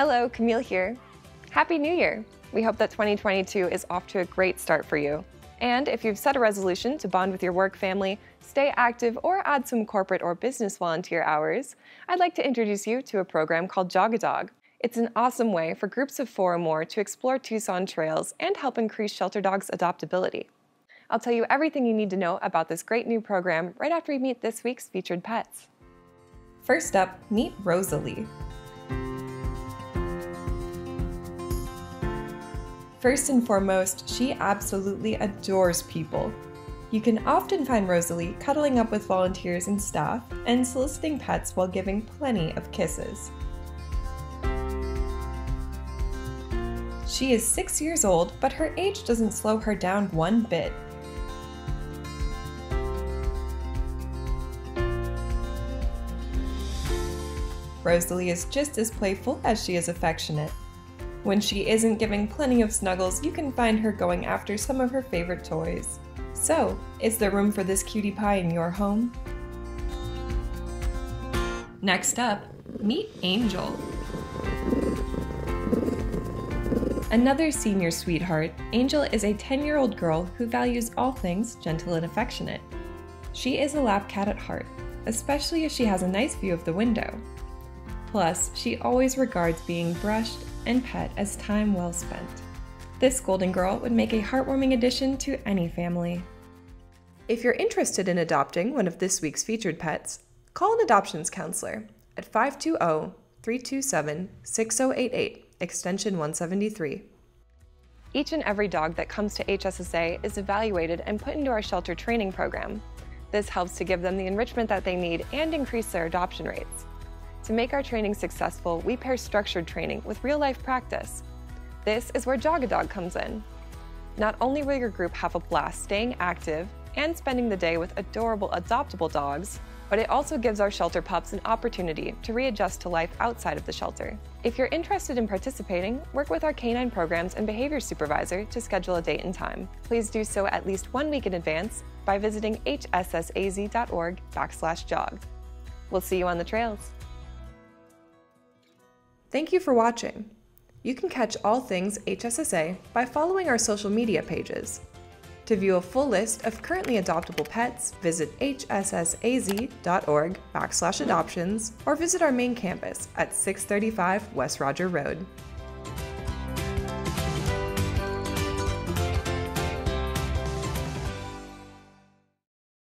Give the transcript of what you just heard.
Hello, Camille here. Happy New Year! We hope that 2022 is off to a great start for you. And if you've set a resolution to bond with your work family, stay active, or add some corporate or business volunteer hours, I'd like to introduce you to a program called Jog a Dog. It's an awesome way for groups of four or more to explore Tucson trails and help increase shelter dogs' adoptability. I'll tell you everything you need to know about this great new program right after we meet this week's featured pets. First up, meet Rosalie. First and foremost, she absolutely adores people. You can often find Rosalie cuddling up with volunteers and staff and soliciting pets while giving plenty of kisses. She is six years old, but her age doesn't slow her down one bit. Rosalie is just as playful as she is affectionate. When she isn't giving plenty of snuggles, you can find her going after some of her favorite toys. So, is there room for this cutie pie in your home? Next up, meet Angel. Another senior sweetheart, Angel is a 10 year old girl who values all things gentle and affectionate. She is a lap cat at heart, especially if she has a nice view of the window. Plus, she always regards being brushed and pet as time well spent. This golden girl would make a heartwarming addition to any family. If you're interested in adopting one of this week's featured pets, call an adoptions counselor at 520 327 6088 extension 173. Each and every dog that comes to HSSA is evaluated and put into our shelter training program. This helps to give them the enrichment that they need and increase their adoption rates. To make our training successful, we pair structured training with real life practice. This is where Jog a Dog comes in. Not only will your group have a blast staying active and spending the day with adorable adoptable dogs, but it also gives our shelter pups an opportunity to readjust to life outside of the shelter. If you're interested in participating, work with our canine programs and behavior supervisor to schedule a date and time. Please do so at least one week in advance by visiting hssaz.org backslash jog. We'll see you on the trails. Thank you for watching. You can catch all things HSSA by following our social media pages. To view a full list of currently adoptable pets, visit hssaz.org backslash adoptions or visit our main campus at 635 West Roger Road.